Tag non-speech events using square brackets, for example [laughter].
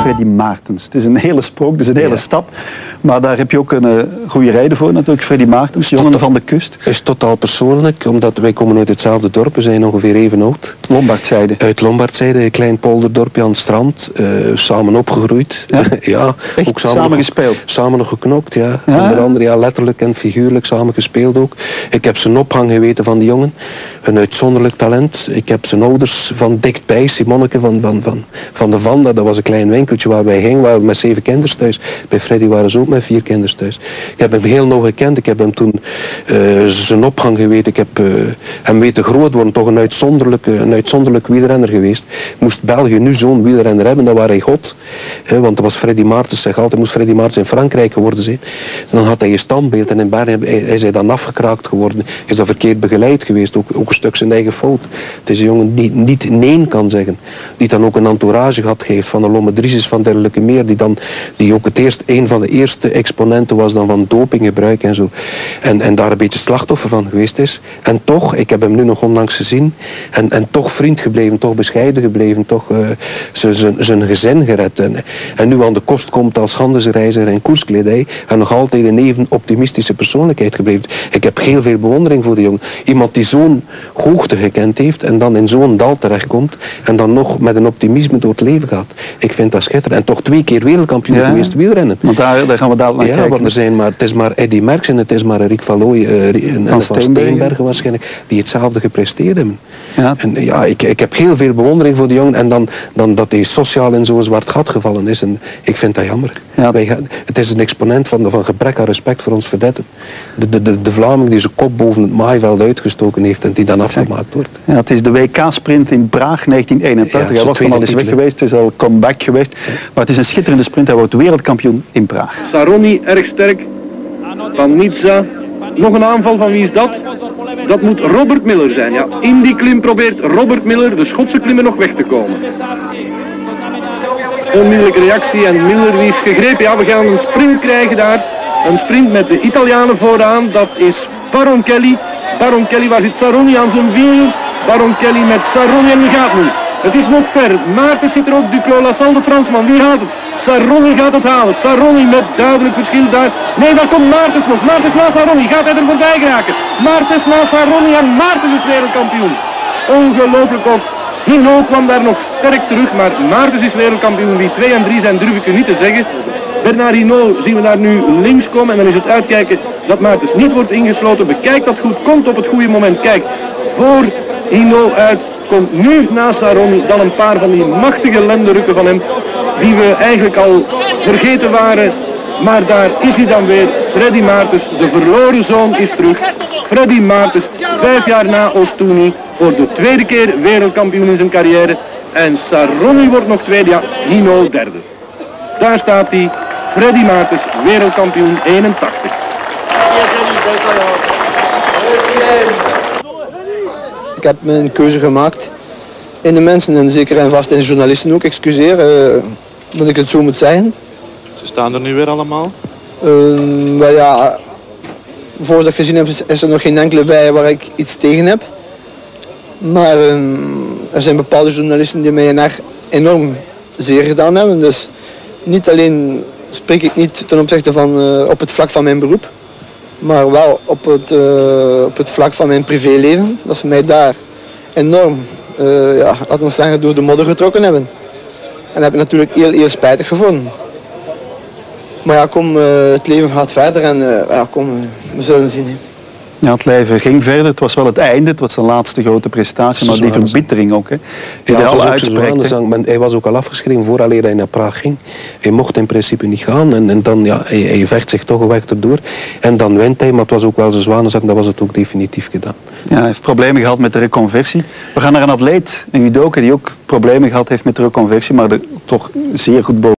Freddy Maartens. Het is een hele sprook, het is een hele stap. Maar daar heb je ook een uh, goede reden voor natuurlijk. Freddy Maartens, jongen van de kust. is totaal persoonlijk, omdat wij komen uit hetzelfde dorp. We zijn ongeveer even oud. Lombardzijde. Uit Lombardzijde, een klein polderdorpje aan het strand. Uh, samen opgegroeid. Ja, [laughs] ja ook samen, samen nog, gespeeld? Samen nog geknokt, ja. ja. Onder andere ja, letterlijk en figuurlijk samen gespeeld ook. Ik heb zijn ophang geweten van die jongen. Een uitzonderlijk talent. Ik heb zijn ouders van dichtbij, Simonneke van, van, van, van de Vanda. Dat was een klein waar wij gingen. Waar we met zeven kinders thuis. Bij Freddy waren ze ook met vier kinders thuis. Ik heb hem heel nauw gekend. Ik heb hem toen uh, zijn opgang geweten. Ik heb uh, hem weten groot worden. Toch een uitzonderlijke, een uitzonderlijk wielrenner geweest. Moest België nu zo'n wielrenner hebben, dan was hij god. Want dat was Freddy Maartens. Zeg altijd, moest Freddy Maartens in Frankrijk geworden zijn. dan had hij een standbeeld. En in Bern is hij dan afgekraakt geworden. Is dat verkeerd begeleid geweest. Ook, een stuk zijn eigen fout. Het is een jongen die niet nee kan zeggen. Die dan ook een entourage had geeft van de Lommedrisis van Derlijke Meer. Die, dan, die ook het eerst, een van de eerste exponenten was dan van dopinggebruik en zo. En, en daar een beetje slachtoffer van geweest is. En toch, ik heb hem nu nog onlangs gezien. En, en toch vriend gebleven, toch bescheiden gebleven. Toch uh, zijn gezin gered. En, nu aan de kost komt als handelsreiziger en koerskledij. En nog altijd een even optimistische persoonlijkheid gebleven. Ik heb heel veel bewondering voor die jongen. Iemand die zo'n hoogte gekend heeft en dan in zo'n dal terechtkomt. En dan nog met een optimisme door het leven gaat. Ik vind dat schitterend. En toch twee keer wereldkampioen geweest wielrennen. Want daar, daar gaan we dadelijk naar ja, Want er zijn maar, het is maar Eddy Merckx en het is maar Rick van Looy uh, en, van, van Steenbergen waarschijnlijk. Die hetzelfde gepresteerd hebben. Ja. En ja, ik, ik heb heel veel bewondering voor die jongen. En dan, dan dat hij sociaal in zo'n zwart gat gevallen is. En ik vind dat jammer. Ja. Wij gaan, het is een exponent van, van gebrek aan respect voor ons verdetten. De, de, de, de Vlaming die zijn kop boven het maaiveld uitgestoken heeft en die dan afgemaakt wordt. Ja, het is de WK-sprint in Praag 1981. Hij was dan al eens weg geweest, het is al comeback geweest. Maar het is een schitterende sprint. Hij wordt wereldkampioen in Praag. Saroni erg sterk. Van Nizza. Nog een aanval van wie is dat? Dat moet Robert Miller zijn. Ja, in die klim probeert Robert Miller, de Schotse klimmer, nog weg te komen. Onmiddellijke reactie en Miller die is gegrepen. Ja, we gaan een sprint krijgen daar. Een sprint met de Italianen vooraan. Dat is Baron Kelly. Baron Kelly, waar zit Saroni aan zijn wiel? Baron Kelly met Saroni en gaat nu. Het is nog ver. Maarten zit er ook. Duclos, Lassalle, de Fransman. Wie gaat het? Saroni gaat het halen. Saroni met duidelijk verschil daar. Nee, daar komt Maartens nog. Maartens na Saroni. Gaat hij er voorbij geraken? Maartens na Saroni en Maartens is wereldkampioen. Ongelooflijk ook. Hino kwam daar nog sterk terug, maar Maartens is wereldkampioen. Wie 2 en 3 zijn durf ik u niet te zeggen. Bernard Hinault zien we daar nu links komen en dan is het uitkijken dat Maartens niet wordt ingesloten. Bekijk dat goed, komt op het goede moment. Kijk, voor Hinault uit komt nu na Saroni dan een paar van die machtige lendenrukken van hem die we eigenlijk al vergeten waren. Maar daar is hij dan weer, Freddy Maartens, de verloren zoon is terug. Freddy Maartens, vijf jaar na Oostuni, voor de tweede keer wereldkampioen in zijn carrière. En Saroni wordt nog tweede, ja, Nino derde. Daar staat hij, Freddy Maartens, wereldkampioen 81. Ik heb mijn keuze gemaakt in de mensen en zeker en vast in de journalisten ook, excuseer uh, dat ik het zo moet zeggen. Ze staan er nu weer allemaal? Uh, wel ja, voor ik gezien heb is er nog geen enkele bij waar ik iets tegen heb. Maar uh, er zijn bepaalde journalisten die mij echt enorm zeer gedaan hebben. Dus niet alleen spreek ik niet ten opzichte van uh, op het vlak van mijn beroep. Maar wel op het, uh, op het vlak van mijn privéleven. Dat ze mij daar enorm, uh, ja, laten we zeggen, door de modder getrokken hebben. En dat heb ik natuurlijk heel, heel spijtig gevonden. Maar ja, kom, het leven gaat verder en ja, kom, we zullen zien. Hè. Ja, het leven ging verder. Het was wel het einde. Het was zijn laatste grote prestatie. Maar die verbittering ook. Hè. Ja, al uitspreekt. Hij was ook al afgeschreven vooraleer hij naar Praag ging. Hij mocht in principe niet gaan. En, en dan, ja, hij, hij, vecht zich toch een weg erdoor. En dan wint hij. Maar het was ook wel zijn zwanenzak. Dat was het ook definitief gedaan. Ja, hij heeft problemen gehad met de reconversie. We gaan naar een atleet, een judoka, die ook problemen gehad heeft met de reconversie. Maar er toch zeer goed boven.